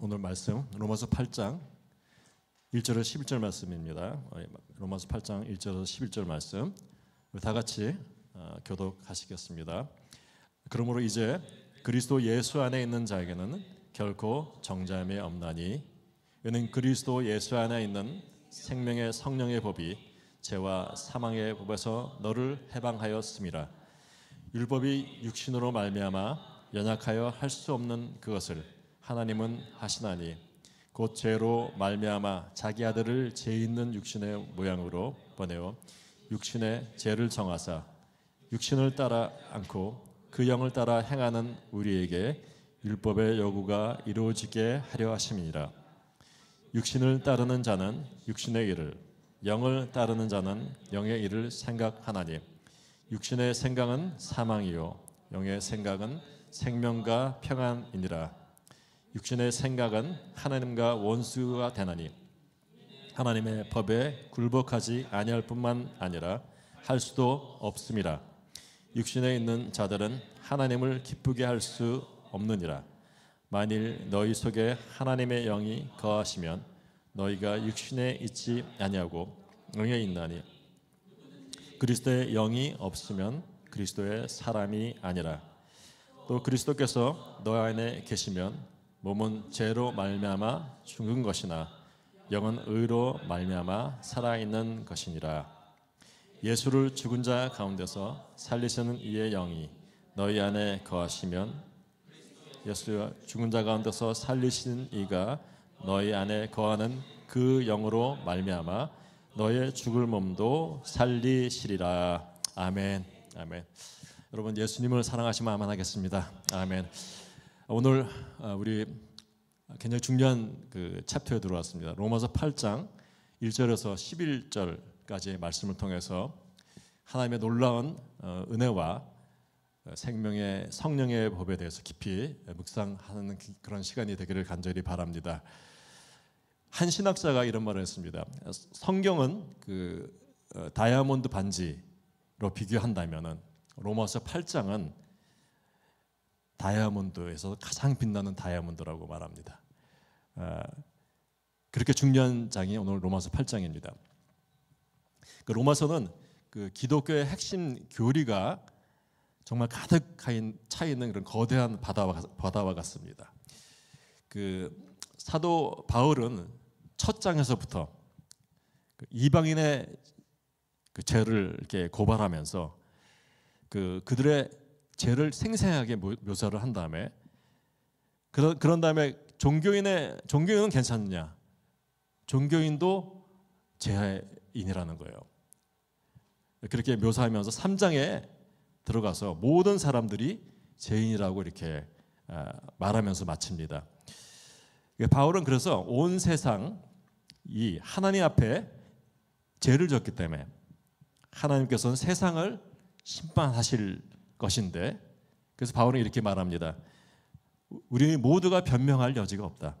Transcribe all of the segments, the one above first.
오늘 말씀 로마서 8장 1절에서 11절 말씀입니다. 어, 로마서 8장 1절에서 11절 말씀 다 같이 어, 교독하시겠습니다. 그러므로 이제 그리스도 예수 안에 있는 자에게는 결코 정잠이 없나니 이는 그리스도 예수 안에 있는 생명의 성령의 법이 죄와 사망의 법에서 너를 해방하였음이라 율법이 육신으로 말미암아 연약하여 할 수 없는 그것을 하나님은 하시나니 곧 죄로 말미암아 자기 아들을 죄 있는 육신의 모양으로 보내어 육신의 죄를 정하사 육신을 따라 않고 그 영을 따라 행하는 우리에게 율법의 요구가 이루어지게 하려 하심이니라. 육신을 따르는 자는 육신의 일을 영을 따르는 자는 영의 일을 생각하나니 육신의 생각은 사망이요 영의 생각은 생명과 평안이니라 육신의 생각은 하나님과 원수가 되나니 하나님의 법에 굴복하지 아니할 뿐만 아니라 할 수도 없음이라 육신에 있는 자들은 하나님을 기쁘게 할 수 없느니라. 만일 너희 속에 하나님의 영이 거하시면 너희가 육신에 있지 아니하고 영에 있나니 그리스도의 영이 없으면 그리스도의 사람이 아니라 또 그리스도께서 너희 안에 계시면 몸은 죄로 말미암아 죽은 것이나 영은 의로 말미암아 살아 있는 것이니라. 예수를 죽은 자 가운데서 살리시는 이의 영이 너희 안에 거하시면 예수가 죽은 자 가운데서 살리신 이가 너희 안에 거하는 그 영으로 말미암아 너의 죽을 몸도 살리시리라. 아멘. 아멘. 여러분 예수님을 사랑하시면 아멘하겠습니다. 아멘 오늘 아, 우리 굉장히 중요한 그 챕터에 들어왔습니다 로마서 8장 1절에서 11절까지의 말씀을 통해서 하나님의 놀라운 어, 은혜와 생명의 성령의 법에 대해서 깊이 묵상하는 그런 시간이 되기를 간절히 바랍니다. 한 신학자가 이런 말을 했습니다. 성경은 그 어, 다이아몬드 반지로 비교한다면은 로마서 8장은 다이아몬드에서 가장 빛나는 다이아몬드라고 말합니다. 아, 그렇게 중요한 장이 오늘 로마서 8장입니다. 그 로마서는 그 기독교의 핵심 교리가 정말 가득 차 있는 그런 거대한 바다와, 바다와 같습니다. 그 사도 바울은 첫 장에서부터 그 이방인의 그 죄를 이렇게 고발하면서 그 그들의 죄를 생생하게 묘사를 한 다음에 그런 그런 다음에 종교인의 종교인은 괜찮느냐? 종교인도 죄인이라는 거예요. 그렇게 묘사하면서 3장에 들어가서 모든 사람들이 죄인이라고 이렇게 아, 말하면서 마칩니다. 바울은 그래서 온 세상 이 하나님 앞에 죄를 졌기 때문에 하나님께서는 세상을 심판하실 것인데 그래서 바울은 이렇게 말합니다. 우리 모두가 변명할 여지가 없다.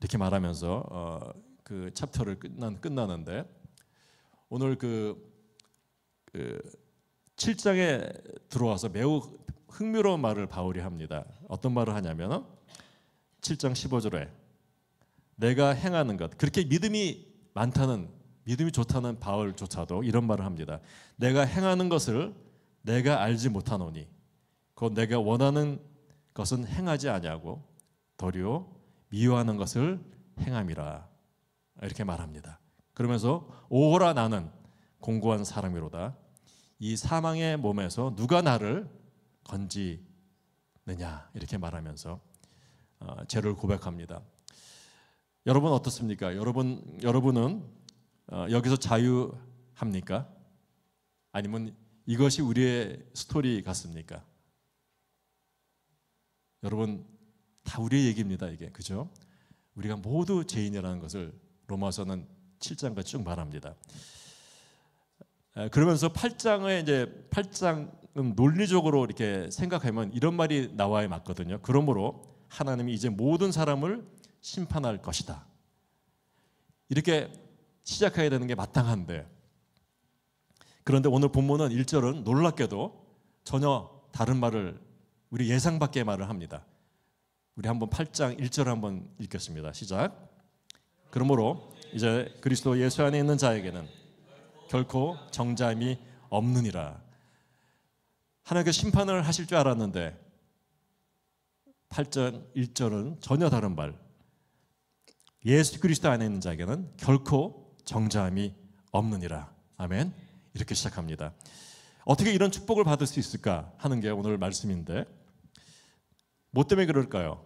이렇게 말하면서 어, 그 챕터를 끝난, 끝나는데 오늘 그, 그 7장에 들어와서 매우 흥미로운 말을 바울이 합니다. 어떤 말을 하냐면 7장 15절에 내가 행하는 것 그렇게 믿음이 많다는 믿음이 좋다는 바울조차도 이런 말을 합니다. 내가 행하는 것을 내가 알지 못하노니 곧 내가 원하는 것은 행하지 아니하고 도리어 미워하는 것을 행함이라 이렇게 말합니다. 그러면서 오호라 나는 공고한 사람이로다. 이 사망의 몸에서 누가 나를 건지느냐 이렇게 말하면서 어, 죄를 고백합니다. 여러분 어떻습니까? 여러분 여러분은 어, 여기서 자유합니까? 아니면 이것이 우리의 스토리 같습니까? 여러분 다 우리의 얘기입니다. 이게 그죠? 우리가 모두 죄인이라는 것을 로마서는 7장과 쭉 말합니다. 그러면서 8장의 이제 8장은 논리적으로 이렇게 생각하면 이런 말이 나와야 맞거든요. 그러므로 하나님이 이제 모든 사람을 심판할 것이다. 이렇게 시작해야 되는 게 마땅한데 그런데 오늘 본문은 1절은 놀랍게도 전혀 다른 말을 우리 예상 밖의 말을 합니다. 우리 한번 8장 1절 한번 읽겠습니다. 시작. 그러므로 이제 그리스도 예수 안에 있는 자에게는 결코 정잠이 없느니라. 하나님께서 심판을 하실 줄 알았는데 8절 1절은 전혀 다른 말. 예수 그리스도 안에 있는 자에게는 결코 정잠이 없느니라. 아멘. 이렇게 시작합니다. 어떻게 이런 축복을 받을 수 있을까 하는 게 오늘 말씀인데 뭐 때문에 그럴까요?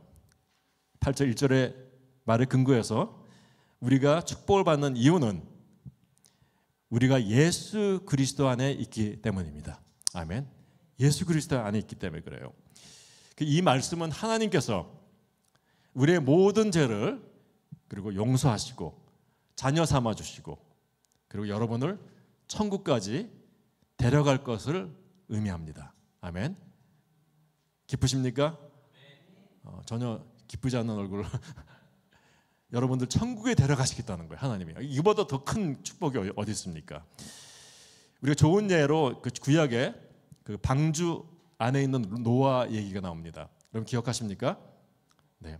8절 1절의 말을 근거해서 우리가 축복을 받는 이유는 우리가 예수 그리스도 안에 있기 때문입니다. 아멘. 예수 그리스도 안에 있기 때문에 그래요. 그이 말씀은 하나님께서 우리의 모든 죄를 그리고 용서하시고 자녀 삼아 주시고 그리고 여러분을 천국까지 데려갈 것을 의미합니다. 아멘. 기쁘십니까? 어, 전혀 기쁘지 않는 얼굴. 여러분들 천국에 데려가시겠다는 거예요. 하나님이. 이보다 더 큰 축복이 어디 있습니까? 우리가 좋은 예로 그 구약에 그 방주 안에 있는 노아 얘기가 나옵니다. 여러분 기억하십니까? 네.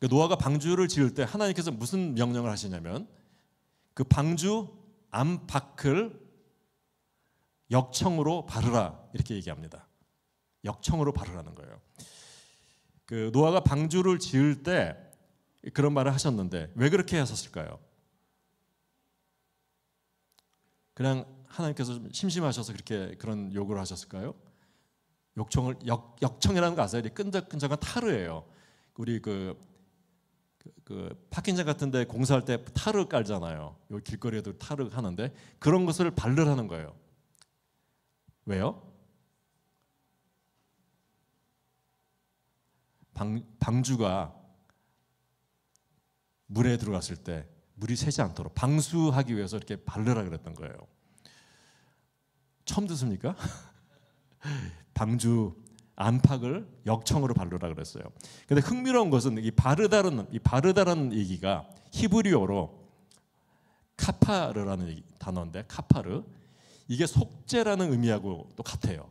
그 노아가 방주를 지을 때 하나님께서 무슨 명령을 하시냐면 그 방주 안팎을 역청으로 바르라 이렇게 얘기합니다. 역청으로 바르라는 거예요. 그 노아가 방주를 지을 때 그런 말을 하셨는데 왜 그렇게 하셨을까요? 그냥 하나님께서 심심하셔서 그렇게 그런 요구를 하셨을까요? 역청을 역, 역청이라는 거 아세요? 끈적끈적한 타르예요. 우리 그, 그, 그 파킹장 같은데 공사할 때 타르 깔잖아요. 여기 길거리에도 타르 하는데 그런 것을 발르라는 거예요. 왜요? 방, 방주가 물에 들어갔을 때 물이 새지 않도록 방수하기 위해서 이렇게 바르라 그랬던 거예요. 처음 듣습니까? 방주 안팎을 역청으로 바르라 그랬어요. 근데 흥미로운 것은 이 바르다는 이 바르다라는 얘기가 히브리어로 카파르라는 단어인데 카파르 이게 속죄라는 의미하고 똑같아요.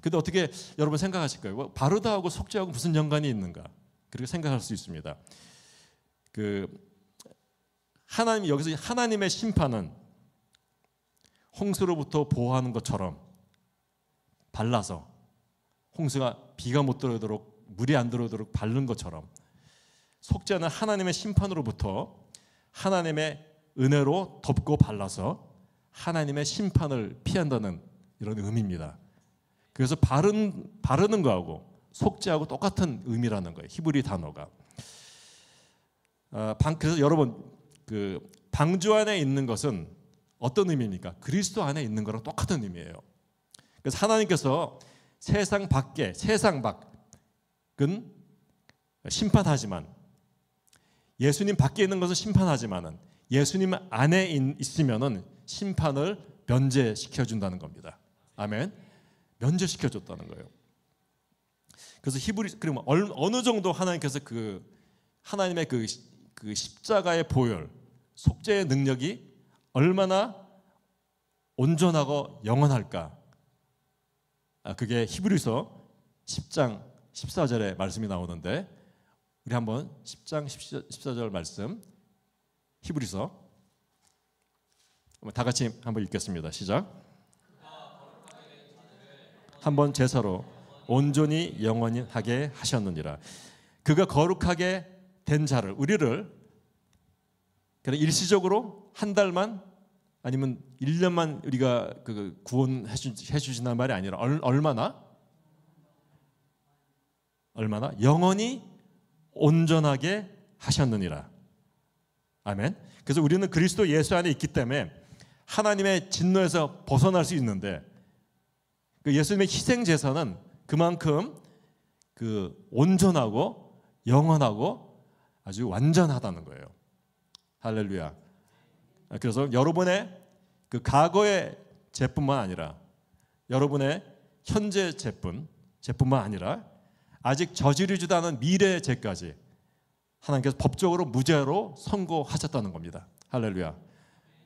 근데 어떻게 여러분 생각하실 거예요? 뭐 바르다하고 속죄하고 무슨 연관이 있는가? 그렇게 생각할 수 있습니다. 그 하나님 여기서 하나님의 심판은 홍수로부터 보호하는 것처럼 발라서 홍수가 비가 못 들어오도록 물이 안 들어오도록 바른 것처럼 속죄는 하나님의 심판으로부터 하나님의 은혜로 덮고 발라서 하나님의 심판을 피한다는 이런 의미입니다. 그래서 바른 바르는 거하고 속죄하고 똑같은 의미라는 거예요. 히브리 단어가. 아, 방, 그래서 여러분 그 방주 안에 있는 것은 어떤 의미입니까? 그리스도 안에 있는 거랑 똑같은 의미예요. 그래서 하나님께서 세상 밖에 세상 밖은 심판하지만 예수님 밖에 있는 것은 심판하지만은 예수님 안에 있으면은 심판을 면제시켜 준다는 겁니다. 아멘. 면제시켜 줬다는 거예요. 그래서 히브리 그러면 어느 정도 하나님께서 그 하나님의 그, 그 십자가의 보혈 속죄의 능력이 얼마나 온전하고 영원할까? 아, 그게 히브리서 10장 14절에 말씀이 나오는데 우리 한번 10장 14절 말씀 히브리서 다 같이 한번 읽겠습니다. 시작. 한번 제사로 온전히 영원히 하게 하셨느니라. 그가 거룩하게 된 자를 우리를 그냥 일시적으로 한 달만 아니면 1년만 우리가 그 구원해 주신다는 말이 아니라 얼 마나 얼마나 영원히 온전하게 하셨느니라. 아멘. 그래서 우리는 그리스도 예수 안에 있기 때문에 하나님의 진노에서 벗어날 수 있는데 그 예수님의 희생 제사는 그만큼 그 온전하고 영원하고 아주 완전하다는 거예요. 할렐루야. 그래서 여러분의 그 과거의 죄뿐만 아니라 여러분의 현재 죄뿐 죄뿐만 아니라 아직 저지르지도 않은 미래의 죄까지 하나님께서 법적으로 무죄로 선고하셨다는 겁니다. 할렐루야.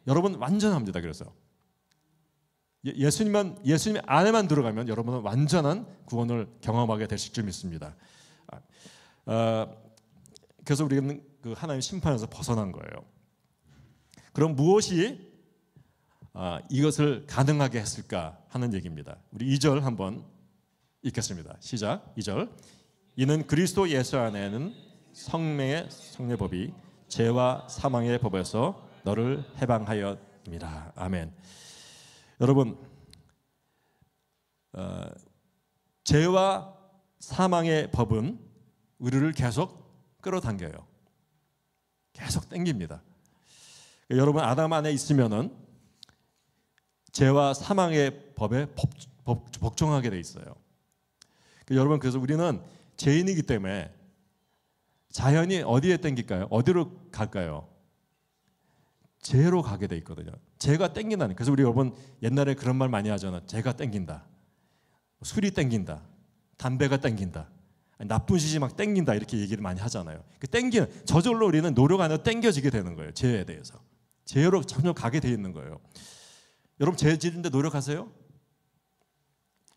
여러분 완전합니다. 그래서 예- 예수님만 예수님 안에만 들어가면 여러분은 완전한 구원을 경험하게 되실 줄 믿습니다. 아, 어, 그래서 우리는 그 하나님 심판에서 벗어난 거예요. 그럼 무엇이 아, 이것을 가능하게 했을까 하는 얘기입니다. 우리 2절 한번 읽겠습니다. 시작. 2절. 이는 그리스도 예수 안에는 성령의 성례법이 죄와 사망의 법에서 너를 해방하였습니다. 아멘. 여러분, 어, 죄와 사망의 법은 우리를 계속 끌어당겨요. 계속 땡깁니다. 여러분 아담 안에 있으면은 죄와 사망의 법에 법, 법, 복종하게 돼 있어요. 그 여러분 그래서 우리는 죄인이기 때문에 자연이 어디에 땡길까요? 어디로 갈까요? 죄로 가게 돼 있거든요. 죄가 땡긴다는. 그래서 우리 여러분 옛날에 그런 말 많이 하잖아. 죄가 땡긴다. 술이 땡긴다. 담배가 땡긴다. 나쁜 짓이 막 땡긴다 이렇게 얘기를 많이 하잖아요. 그 땡기는 저절로 우리는 노력 안 해도 땡겨지게 되는 거예요. 죄에 대해서 죄로 전혀 가게 돼 있는 거예요. 여러분 죄 짓는데 노력하세요?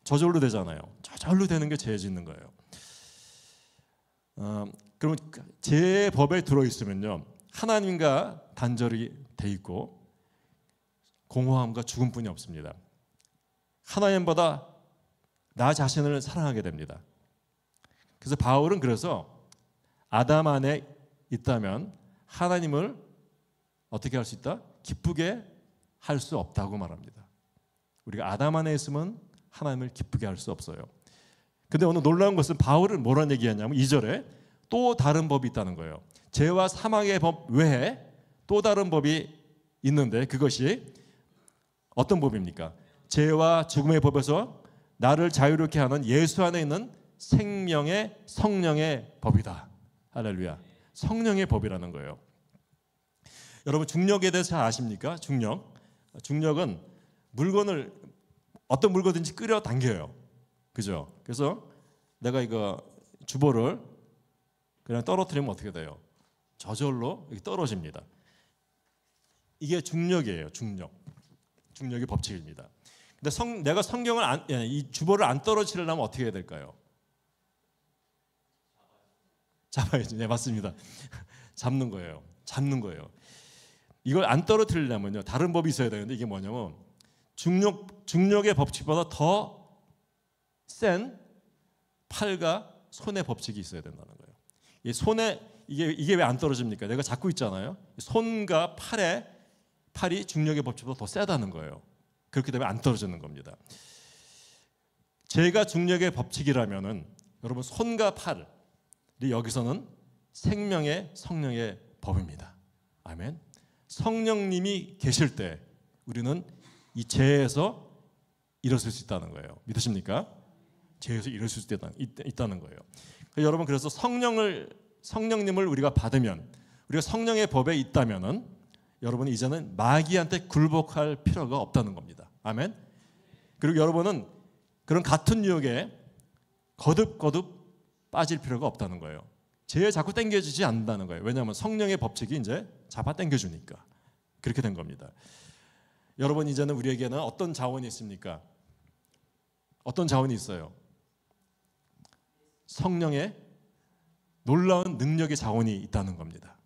저절로 되잖아요. 저절로 되는 게죄 짓는 거예요. 어, 그러면 죄 법에 들어 있으면요 하나님과 단절이 돼 있고 공허함과 죽음뿐이 없습니다. 하나님보다 나 자신을 사랑하게 됩니다. 그래서 바울은 그래서 아담 안에 있다면 하나님을 어떻게 할 수 있다? 기쁘게 할 수 없다고 말합니다. 우리가 아담 안에 있으면 하나님을 기쁘게 할 수 없어요. 근데 오늘 놀라운 것은 바울은 뭐라는 얘기하냐면 2절에 또 다른 법이 있다는 거예요. 죄와 사망의 법 외에 또 다른 법이 있는데 그것이 어떤 법입니까? 죄와 죽음의 법에서 나를 자유롭게 하는 예수 안에 있는 생명의 성령의 법이다. 할렐루야. 성령의 법이라는 거예요. 여러분 중력에 대해서 잘 아십니까? 중력. 중력은 물건을 어떤 물건든지 끌어 당겨요. 그죠? 그래서 내가 이거 주보를 그냥 떨어뜨리면 어떻게 돼요? 저절로 떨어집니다. 이게 중력이에요. 중력. 중력의 법칙입니다. 근데 성, 내가 성경을 안, 예, 이 주보를 안 떨어지려면 어떻게 해야 될까요? 잡아야지. 네, 맞습니다. 잡는 거예요. 잡는 거예요. 이걸 안 떨어뜨리려면요. 다른 법이 있어야 되는데 이게 뭐냐면 중력 중력의 법칙보다 더 센 팔과 손의 법칙이 있어야 된다는 거예요. 이 손에 이게 이게 왜 안 떨어집니까? 내가 잡고 있잖아요. 손과 팔에 팔이 중력의 법칙보다 더 세다는 거예요. 그렇게 되면 안 떨어지는 겁니다. 제가 중력의 법칙이라면은 여러분 손과 팔이 여기서는 생명의 성령의 법입니다. 아멘. 성령님이 계실 때 우리는 이 죄에서 일어설 수 있다는 거예요. 믿으십니까? 죄에서 일어설 수 있다, 있다는 거예요. 여러분 그래서 성령을 성령님을 우리가 받으면 우리가 성령의 법에 있다면은 여러분 이제는 마귀한테 굴복할 필요가 없다는 겁니다. 아멘. 그리고 여러분은 그런 같은 유혹에 거듭거듭 빠질 필요가 없다는 거예요. 죄에 자꾸 땡겨지지 않는다는 거예요. 왜냐하면 성령의 법칙이 이제 잡아 당겨주니까 그렇게 된 겁니다. 여러분 이제는 우리에게는 어떤 자원이 있습니까? 어떤 자원이 있어요? 성령의 놀라운 능력의 자원이 있다는 겁니다.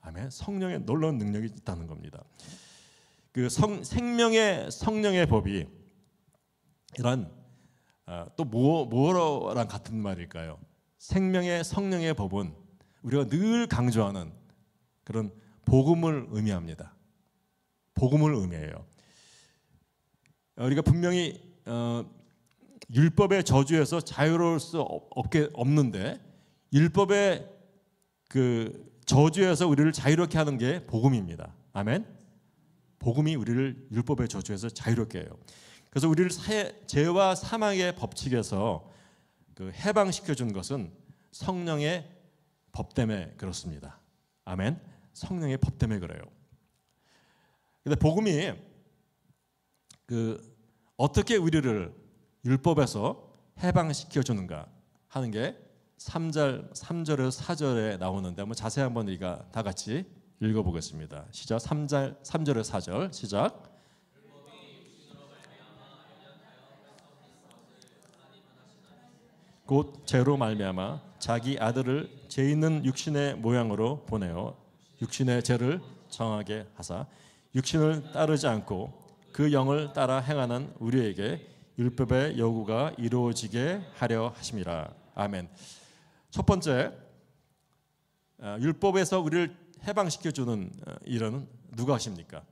아멘. 성령의 놀라운 능력이 있다는 겁니다. 그 성, 생명의 성령의 법이 이런 아, 또 뭐, 뭐랑 같은 말일까요? 생명의 성령의 법은 우리가 늘 강조하는 그런 복음을 의미합니다. 복음을 의미해요. 우리가 분명히 어, 율법의 저주에서 자유로울 수 없게 없는데 율법의 그 저주에서 우리를 자유롭게 하는 게 복음입니다. 아멘. 복음이 우리를 율법의 저주에서 자유롭게 해요. 그래서 우리를 사, 죄와 사망의 법칙에서 그 해방시켜 준 것은 성령의 법 때문에 그렇습니다. 아멘. 성령의 법 때문에 그래요. 근데 복음이 그 어떻게 우리를 율법에서 해방시켜 주는가 하는 게 3절 3절에서 4절에 나오는데 한번 자세히 한번 우리가 다 같이 읽어 보겠습니다. 시작 3절 3절에서 4절 시작 곧 죄로 말미암아 자기 아들을 죄 있는 육신의 모양으로 보내어 육신의 죄를 정하게 하사 육신을 따르지 않고 그 영을 따라 행하는 우리에게 율법의 요구가 이루어지게 하려 하심이라. 아멘. 첫 번째 어, 율법에서 우리를 해방시켜 주는 어, 일은 누가 하십니까?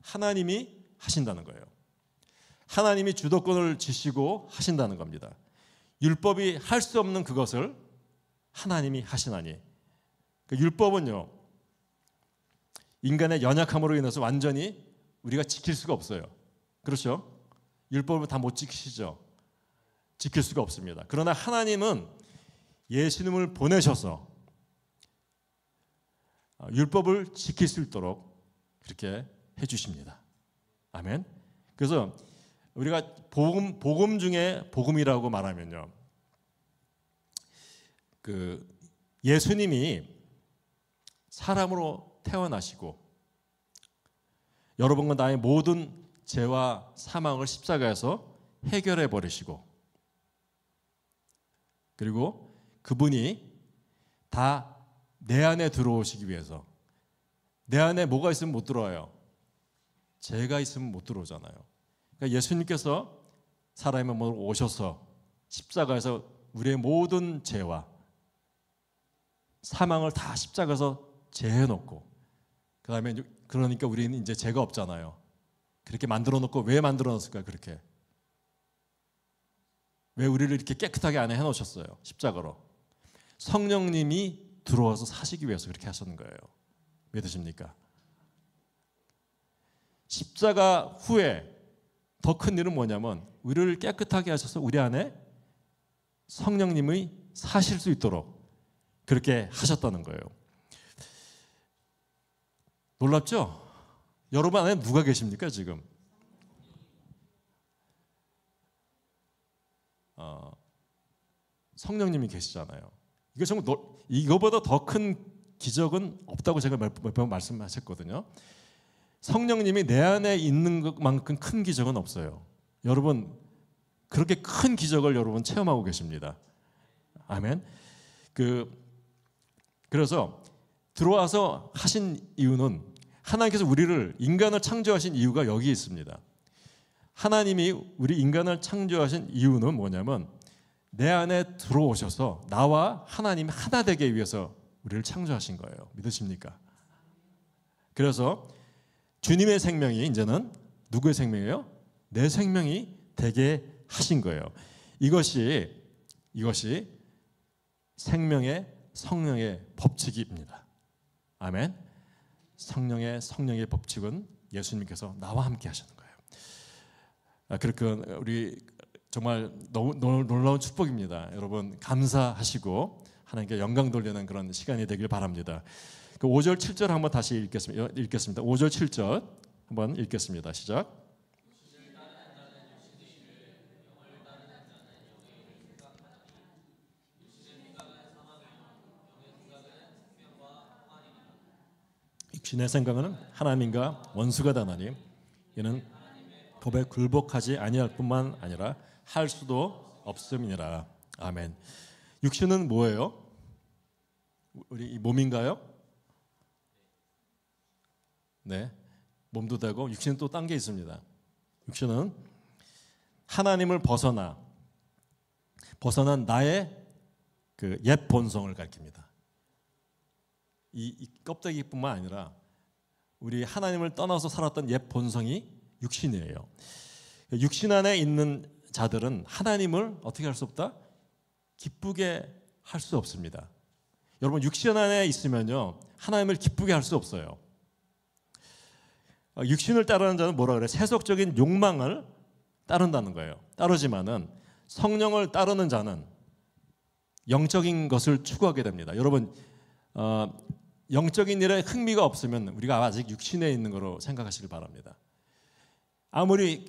하나님이 하신다는 거예요. 하나님이 주도권을 지시고 하신다는 겁니다. 율법이 할 수 없는 그것을 하나님이 하시나니. 그 율법은요, 인간의 연약함으로 인해서 완전히 우리가 지킬 수가 없어요. 그렇죠? 율법을 다 못 지키시죠? 지킬 수가 없습니다. 그러나 하나님은 예수님을 보내셔서 율법을 지킬 수 있도록 그렇게 해 주십니다. 아멘. 그래서 우리가 복음 복음 중에 복음이라고 말하면요. 그 예수님이 사람으로 태어나시고 여러분과 나의 모든 죄와 사망을 십자가에서 해결해 버리시고 그리고 그분이 다 내 안에 들어오시기 위해서 내 안에 뭐가 있으면 못 들어와요. 죄가 있으면 못 들어오잖아요. 그러니까 예수님께서 사람의 몸으로 오셔서 십자가에서 우리의 모든 죄와 사망을 다 십자가에서 제해 놓고 그다음에 그러니까 우리는 이제 죄가 없잖아요. 그렇게 만들어 놓고 왜 만들어 놨을까요? 그렇게 왜 우리를 이렇게 깨끗하게 안에 해 놓으셨어요? 십자가로 성령님이 들어와서 사시기 위해서 그렇게 하셨는 거예요. 믿으십니까? 십자가 후에 더 큰 일은 뭐냐면 우리를 깨끗하게 하셔서 우리 안에 성령님이 사실 수 있도록 그렇게 하셨다는 거예요. 놀랍죠? 여러분 안에 누가 계십니까 지금? 어, 성령님이 계시잖아요. 이거 정말 노, 이거보다 더 큰 기적은 없다고 제가 몇번 말씀하셨거든요. 성령님이 내 안에 있는 것만큼 큰 기적은 없어요. 여러분 그렇게 큰 기적을 여러분 체험하고 계십니다. 아멘. 그 그래서 들어와서 하신 이유는 하나님께서 우리를 인간을 창조하신 이유가 여기 있습니다. 하나님이 우리 인간을 창조하신 이유는 뭐냐면 내 안에 들어오셔서 나와 하나님이 하나 되게 위해서 우리를 창조하신 거예요. 믿으십니까? 그래서 주님의 생명이 이제는 누구의 생명이에요? 내 생명이 되게 하신 거예요. 이것이 이것이 생명의 성령의 법칙입니다. 아멘. 성령의 성령의 법칙은 예수님께서 나와 함께 하시는 거예요. 아, 그렇게 우리 정말 너무 놀라운 축복입니다. 여러분 감사하시고 하나님께 영광 돌리는 그런 시간이 되길 바랍니다. 그 5절 7절 한번 다시 읽겠습니다. 읽겠습니다. 5절 7절 한번 읽겠습니다. 시작. 육신의 생각은 하나님과 원수가 다나니 이는 법에 굴복하지 아니할 뿐만 아니라 할 수도 없음이니라. 아멘. 육신은 뭐예요? 우리 몸인가요? 네. 몸도 되고 육신은 또 딴 게 있습니다. 육신은 하나님을 벗어나 벗어난 나의 그 옛 본성을 가리킵니다. 이, 이 껍데기뿐만 아니라 우리 하나님을 떠나서 살았던 옛 본성이 육신이에요. 육신 안에 있는 자들은 하나님을 어떻게 할 수 없다? 기쁘게 할 수 없습니다. 여러분 육신 안에 있으면요 하나님을 기쁘게 할 수 없어요. 어, 육신을 따르는 자는 뭐라 그래? 세속적인 욕망을 따른다는 거예요. 따르지만은 성령을 따르는 자는 영적인 것을 추구하게 됩니다. 여러분 어, 영적인 일에 흥미가 없으면 우리가 아직 육신에 있는 거로 생각하시길 바랍니다. 아무리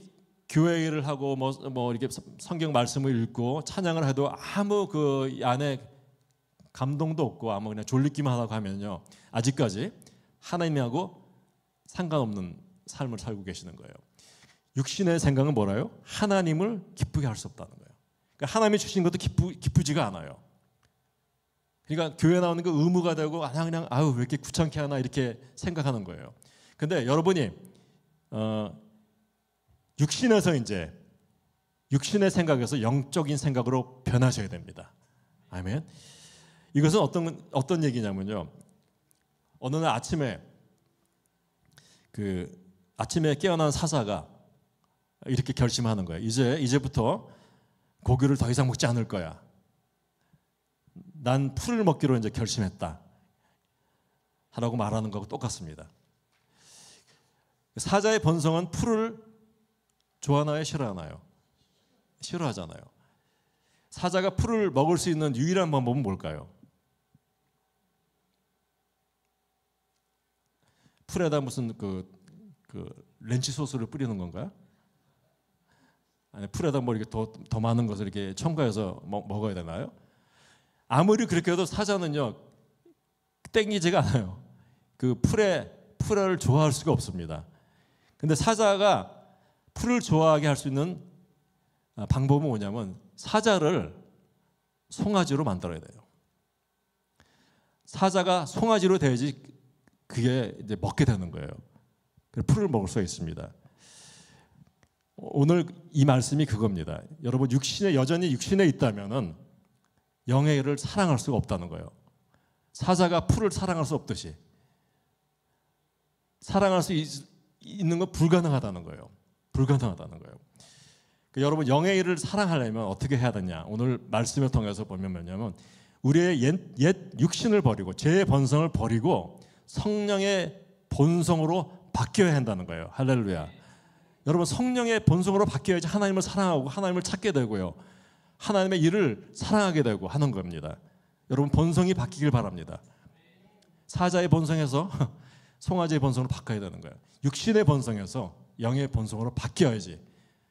교회 일을 하고 뭐, 뭐 이렇게 성경 말씀을 읽고 찬양을 해도 아무 그 안에 감동도 없고 아무 그냥 졸리기만 하고 하면요 아직까지 하나님하고 상관없는 삶을 살고 계시는 거예요. 육신의 생각은 뭐라요? 하나님을 기쁘게 할 수 없다는 거예요. 그러니까 하나님이 주신 것도 기쁘, 기쁘지가 않아요. 그러니까 교회 나오는 거 의무가 되고 아 그냥 아유 왜 이렇게 귀찮게 하나 이렇게 생각하는 거예요. 근데 여러분이 어, 육신에서 이제 육신의 생각에서 영적인 생각으로 변하셔야 됩니다. 아멘. 이것은 어떤 어떤 얘기냐면요. 어느 날 아침에 그 아침에 깨어난 사자가 이렇게 결심하는 거예요. 이제 이제부터 고기를 더 이상 먹지 않을 거야. 난 풀을 먹기로 이제 결심했다. 하라고 말하는 거하고 똑같습니다. 사자의 본성은 풀을 좋아하나요, 싫어하나요? 싫어하잖아요. 사자가 풀을 먹을 수 있는 유일한 방법은 뭘까요? 풀에다 무슨 그, 그 렌치 소스를 뿌리는 건가요? 풀에다 뭐 이렇게 더, 더 많은 것을 이렇게 첨가해서 먹, 먹어야 되나요? 아무리 그렇게 해도 사자는요 땡기지가 않아요. 그 풀에 풀을 좋아할 수가 없습니다. 근데 사자가 풀을 좋아하게 할 수 있는 아, 방법은 뭐냐면 사자를 송아지로 만들어야 돼요. 사자가 송아지로 돼야지 그게 이제 먹게 되는 거예요. 풀을 먹을 수가 있습니다. 오늘 이 말씀이 그겁니다. 여러분 육신에 여전히 육신에 있다면은 영의 를 사랑할 수가 없다는 거예요. 사자가 풀을 사랑할 수 없듯이 사랑할 수 있, 있는 건 불가능하다는 거예요. 불가능하다는 거예요. 그 여러분 일을 사랑하려면 어떻게 해야 되냐? 오늘 말씀을 통해서 보면 뭐냐면 우리의 옛, 옛 육신을 버리고 죄의 본성을 버리고 성령의 본성으로 바뀌어야 한다는 거예요. 할렐루야. 여러분 성령의 본성으로 바뀌어야지 하나님을 사랑하고 하나님을 찾게 되고요. 하나님의 일을 사랑하게 되고 하는 겁니다. 여러분 본성이 바뀌길 바랍니다. 사자의 본성에서 송아지의 본성으로 바꿔야 되는 거예요. 육신의 본성에서 영의 본성으로 바뀌어야지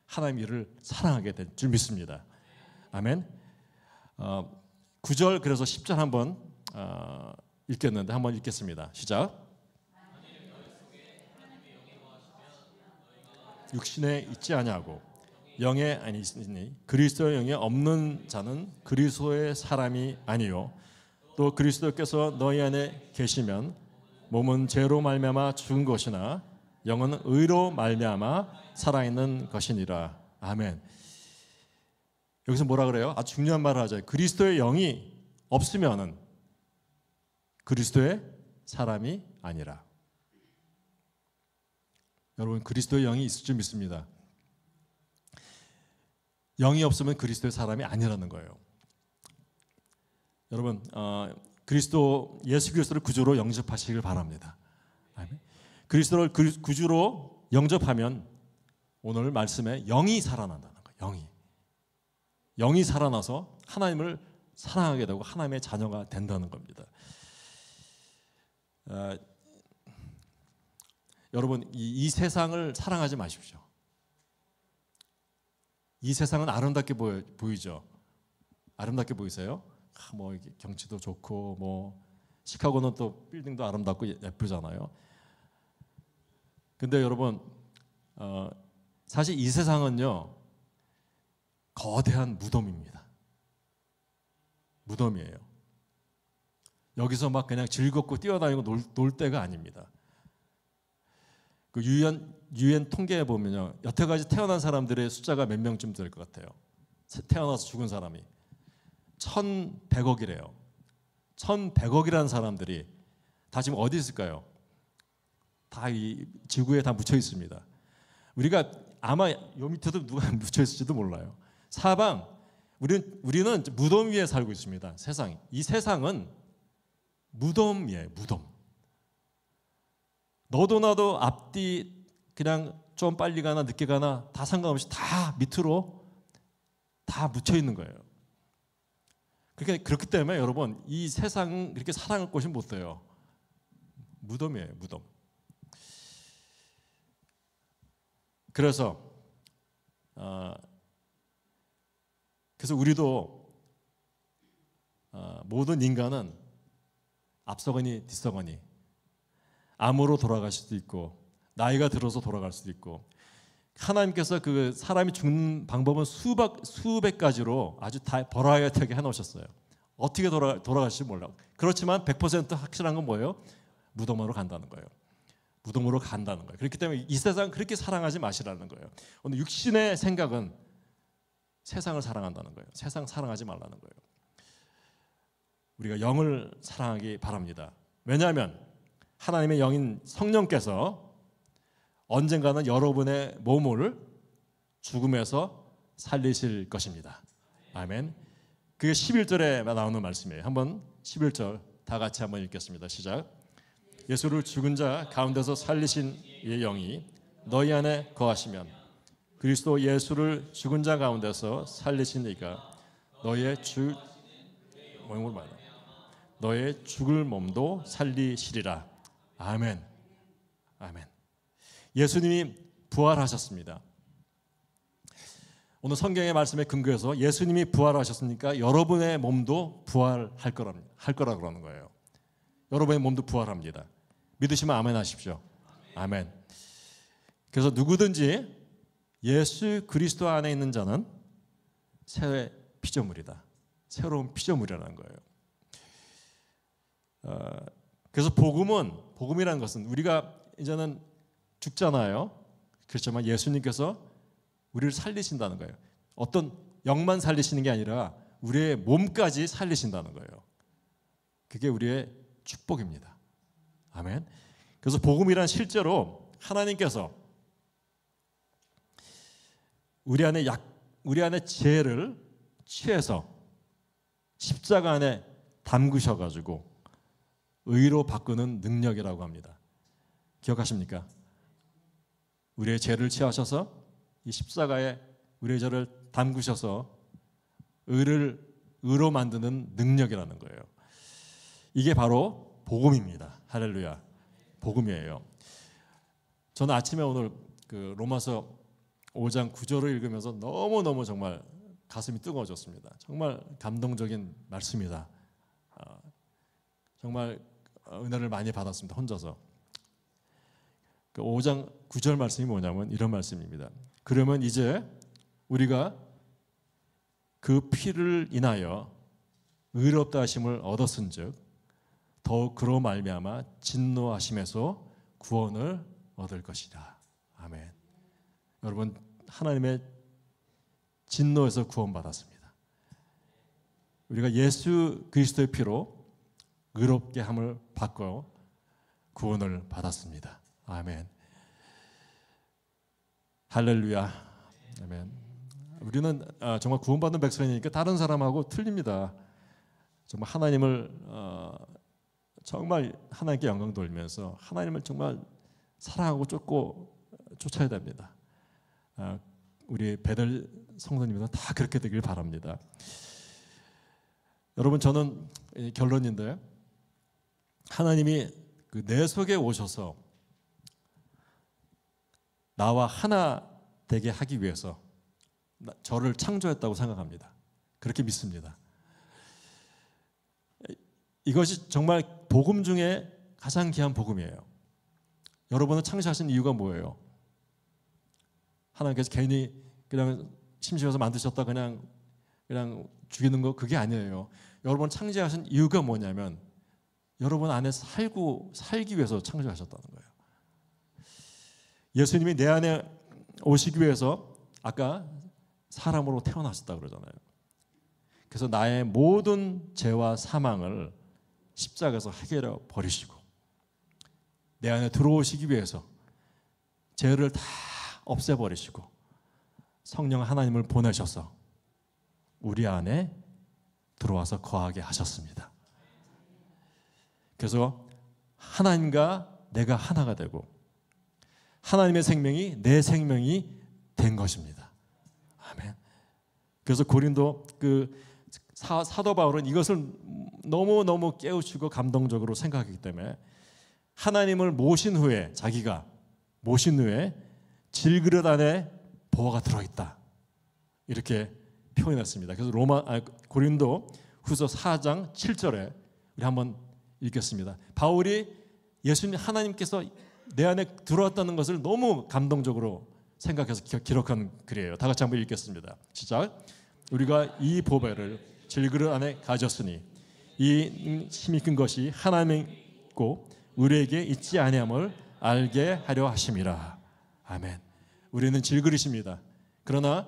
하나님 일을 사랑하게 될 줄 믿습니다. 아멘. 어, 9절 그래서 10절 한번 어, 읽겠는데 한번 읽겠습니다. 시작. 육신에 있지 아니하고 영에 아니니 그리스도의 영에 없는 자는 그리스도의 사람이 아니요 또 그리스도께서 너희 안에 계시면 몸은 죄로 말미암아 죽은 것이나 영은 의로 말미암아 살아있는 것이니라 아멘. 여기서 뭐라 그래요? 아주 중요한 말을 하죠. 그리스도의 영이 없으면은 그리스도의 사람이 아니라. 여러분 그리스도의 영이 있을 줄 믿습니다. 영이 없으면 그리스도의 사람이 아니라는 거예요. 여러분 어, 그리스도 예수 그리스도를 구주로 영접하시길 바랍니다. 그리스도를 구주로 영접하면 오늘 말씀에 영이 살아난다는 거예요. 영이 영이 살아나서 하나님을 사랑하게 되고 하나님의 자녀가 된다는 겁니다. 어, 여러분 이, 이 세상을 사랑하지 마십시오. 이 세상은 아름답게 보여, 보이죠. 아름답게 보이세요? 아, 뭐 경치도 좋고 뭐 시카고는 또 빌딩도 아름답고 예, 예쁘잖아요. 근데 여러분 어, 사실 이 세상은요 거대한 무덤입니다. 무덤이에요. 여기서 막 그냥 즐겁고 뛰어다니고 놀, 놀 때가 아닙니다. 그 유엔 유엔 통계에 보면요 여태까지 태어난 사람들의 숫자가 몇 명쯤 될 것 같아요. 태어나서 죽은 사람이 1,100억이래요. 1,100억이라는 사람들이 다 지금 어디 있을까요? 다 이 지구에 다 묻혀 있습니다. 우리가 아마 요 밑에도 누가 묻혀 있을지도 몰라요. 사방 우리는 우리는 무덤 위에 살고 있습니다. 세상 이 세상은 무덤이에요. 무덤. 너도 나도 앞뒤 그냥 좀 빨리 가나 늦게 가나 다 상관없이 다 밑으로 다 묻혀 있는 거예요. 그러니까 그렇기 때문에 여러분 이 세상 이렇게 사랑할 곳이 못 돼요. 무덤이에요, 무덤. 그래서 어, 그래서 우리도 어, 모든 인간은 앞서거니 뒤서거니 암으로 돌아갈 수도 있고 나이가 들어서 돌아갈 수도 있고 하나님께서 그 사람이 죽는 방법은 수백 수백 가지로 아주 다 버라이어티하게 해놓으셨어요. 어떻게 돌아 돌아갈지 몰라. 그렇지만 100% 확실한 건 뭐예요? 무덤으로 간다는 거예요. 무덤으로 간다는 거예요. 그렇기 때문에 이 세상 그렇게 사랑하지 마시라는 거예요. 오늘 육신의 생각은 세상을 사랑한다는 거예요. 세상 사랑하지 말라는 거예요. 우리가 영을 사랑하기 바랍니다. 왜냐하면 하나님의 영인 성령께서 언젠가는 여러분의 몸을 죽음에서 살리실 것입니다. 아멘. 그게 11절에 나오는 말씀이에요. 한번 11절 다 같이 한번 읽겠습니다. 시작. 예수를 죽은 자 가운데서 살리신 이 영이 너희 안에 거하시면 그리스도 예수를 죽은 자 가운데서 살리신 이가 너희의 주 몸을 말하 너의 죽을 몸도 살리시리라. 아멘. 아멘. 예수님이 부활하셨습니다. 오늘 성경의 말씀에 근거해서 예수님이 부활하셨으니까 여러분의 몸도 부활할 거라 할 거라 그러는 거예요. 여러분의 몸도 부활합니다. 믿으시면 아멘 하십시오. 아멘. 그래서 누구든지 예수 그리스도 안에 있는 자는 새 피조물이다. 새로운 피조물이라는 거예요. 어, 그래서 복음은 복음이라는 것은 우리가 이제는 죽잖아요. 그렇지만 예수님께서 우리를 살리신다는 거예요. 어떤 영만 살리시는 게 아니라 우리의 몸까지 살리신다는 거예요. 그게 우리의 축복입니다. 아멘. 그래서 복음이란 실제로 하나님께서 우리 안에 약 우리 안에 죄를 취해서 십자가 안에 담그셔 가지고 의로 바꾸는 능력이라고 합니다. 기억하십니까? 우리의 죄를 취하셔서 이 십자가에 우리의 죄를 담그셔서 의를 의로 만드는 능력이라는 거예요. 이게 바로 복음입니다. 할렐루야. 복음이에요. 저는 아침에 오늘 그 로마서 5장 9절을 읽으면서 너무너무 정말 가슴이 뜨거워졌습니다. 정말 감동적인 말씀이다. 아, 정말 은혜를 많이 받았습니다. 혼자서. 그 5장 9절 말씀이 뭐냐면 이런 말씀입니다. 그러면 이제 우리가 그 피를 인하여 의롭다 하심을 얻었은즉 더욱 그로 말미암아 진노하심에서 구원을 얻을 것이다. 아멘. 여러분 하나님의 진노에서 구원받았습니다. 우리가 예수 그리스도의 피로 의롭게 함을 받고 구원을 받았습니다. 아멘. 할렐루야. 아멘. 우리는 아, 정말 구원받는 백성이니까 다른 사람하고 틀립니다. 정말 하나님을 어, 정말 하나님께 영광 돌면서 하나님을 정말 사랑하고 쫓고 쫓아야 됩니다. 아, 우리 배들 성도님들 다 그렇게 되길 바랍니다. 여러분 저는 결론인데 하나님이 그 내 속에 오셔서 나와 하나 되게 하기 위해서 저를 창조했다고 생각합니다. 그렇게 믿습니다. 이것이 정말 복음 중에 가장 귀한 복음이에요. 여러분을 창조하신 이유가 뭐예요? 하나님께서 괜히 그냥 심심해서 만드셨다 그냥 그냥 죽이는 거 그게 아니에요. 여러분 창조하신 이유가 뭐냐면 여러분 안에 살고 살기 위해서 창조하셨다는 거예요. 예수님이 내 안에 오시기 위해서 아까 사람으로 태어나셨다 그러잖아요. 그래서 나의 모든 죄와 사망을 십자가에서 해결해 버리시고 내 안에 들어오시기 위해서 죄를 다 없애 버리시고 성령 하나님을 보내셔서 우리 안에 들어와서 거하게 하셨습니다. 그래서 하나님과 내가 하나가 되고 하나님의 생명이 내 생명이 된 것입니다. 아멘. 그래서 고린도 그 사, 도 바울은 이것을 너무 너무 깨우치고 감동적으로 생각하기 때문에 하나님을 모신 후에 자기가 모신 후에 질그릇 안에 보화가 들어있다 이렇게 표현했습니다. 그래서 로마 아, 고린도 후서 4장 7절에 우리 한번 읽겠습니다. 바울이 예수님 하나님께서 내 안에 들어왔다는 것을 너무 감동적으로 생각해서 기- 기록한 글이에요. 다 같이 한번 읽겠습니다. 시작. 우리가 이 보배를 질그릇 안에 가졌으니 이 힘이 큰 것이 하나님의 있고 우리에게 있지 아니함을 알게 하려 하심이라. 아멘. 우리는 질그릇입니다. 그러나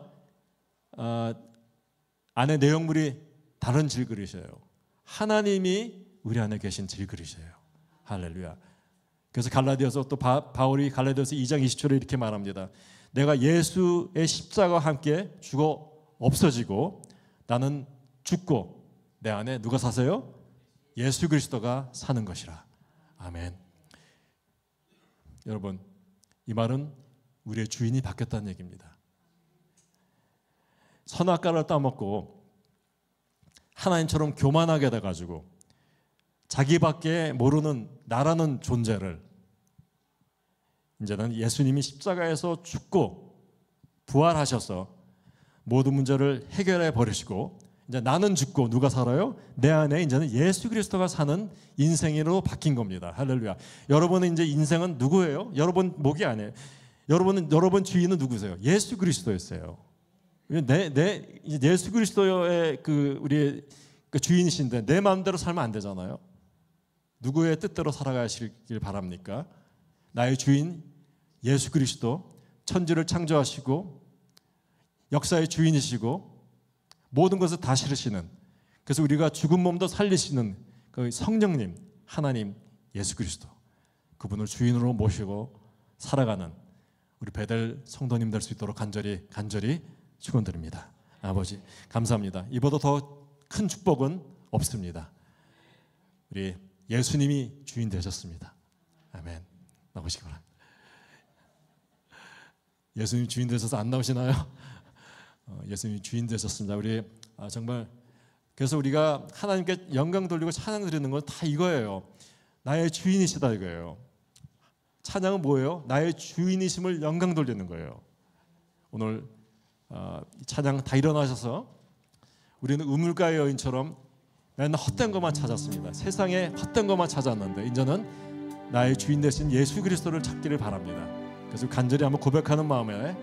아, 안에 내용물이 다른 질그릇이에요. 하나님이 우리 안에 계신 질그릇이에요. 할렐루야. 그래서 갈라디아서 또 바, 바울이 갈라디아서 2장 20절에 이렇게 말합니다. 내가 예수의 십자가와 함께 죽어 없어지고 나는 죽고 내 안에 누가 사세요? 예수 그리스도가 사는 것이라. 아멘. 여러분, 이 말은 우리의 주인이 바뀌었다는 얘기입니다. 선악과를 따먹고 하나님처럼 교만하게 돼 가지고 자기밖에 모르는 나라는 존재를 이제는 예수님이 십자가에서 죽고 부활하셔서 모든 문제를 해결해 버리시고 이제 나는 죽고 누가 살아요? 내 안에 이제는 예수 그리스도가 사는 인생으로 바뀐 겁니다. 할렐루야. 여러분은 이제 인생은 누구예요? 여러분 목이 아니에요. 여러분은 여러분 주인은 누구세요? 예수 그리스도였어요. 내, 내 예수 그리스도의 그 우리 그 주인이신데 내 마음대로 살면 안 되잖아요. 누구의 뜻대로 살아가시길 바랍니까? 나의 주인 예수 그리스도 천지를 창조하시고 역사의 주인이시고 모든 것을 다스리시는 그래서 우리가 죽은 몸도 살리시는 그 성령님 하나님 예수 그리스도 그분을 주인으로 모시고 살아가는 우리 배들 성도님 될 수 있도록 간절히 간절히 축원드립니다. 아버지 감사합니다. 이보다 더 큰 축복은 없습니다. 우리 예수님이 주인 되셨습니다. 아멘. 바랍니다. 예수님 주인 되셔서 안 나오시나요? 어, 예수님이 주인 되셨습니다. 우리 아, 정말 그래서 우리가 하나님께 영광 돌리고 찬양 드리는 건 다 이거예요. 나의 주인이시다 이거예요. 찬양은 뭐예요? 나의 주인이심을 영광 돌리는 거예요. 오늘 어, 찬양 다 일어나셔서 우리는 우물가의 여인처럼 맨날 헛된 것만 찾았습니다. 세상에 헛된 것만 찾았는데 이제는 나의 주인 되신 예수 그리스도를 찾기를 바랍니다. 그래서 간절히 한번 고백하는 마음에